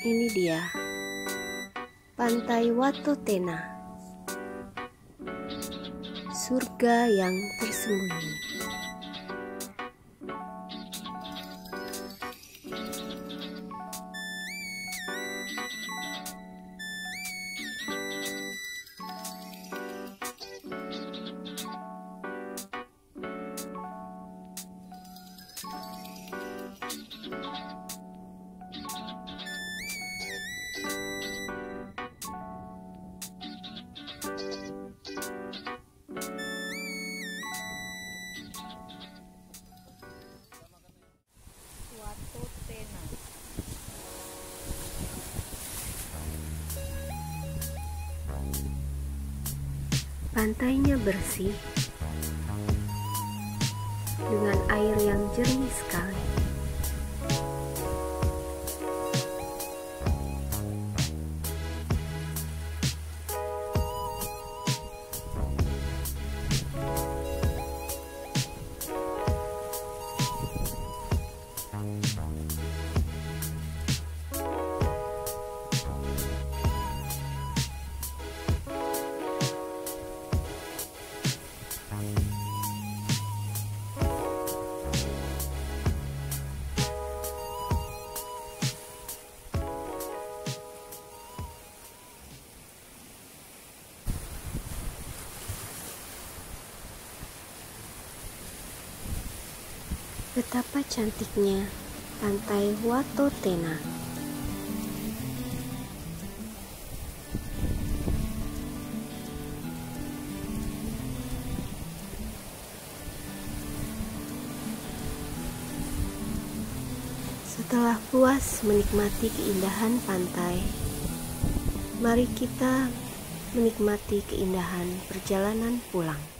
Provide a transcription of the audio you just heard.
Ini dia, Pantai Watotena, surga yang tersembunyi. Pantainya bersih dengan air yang jernih sekali. Betapa cantiknya pantai Watotena. Setelah puas menikmati keindahan pantai, mari kita menikmati keindahan perjalanan pulang.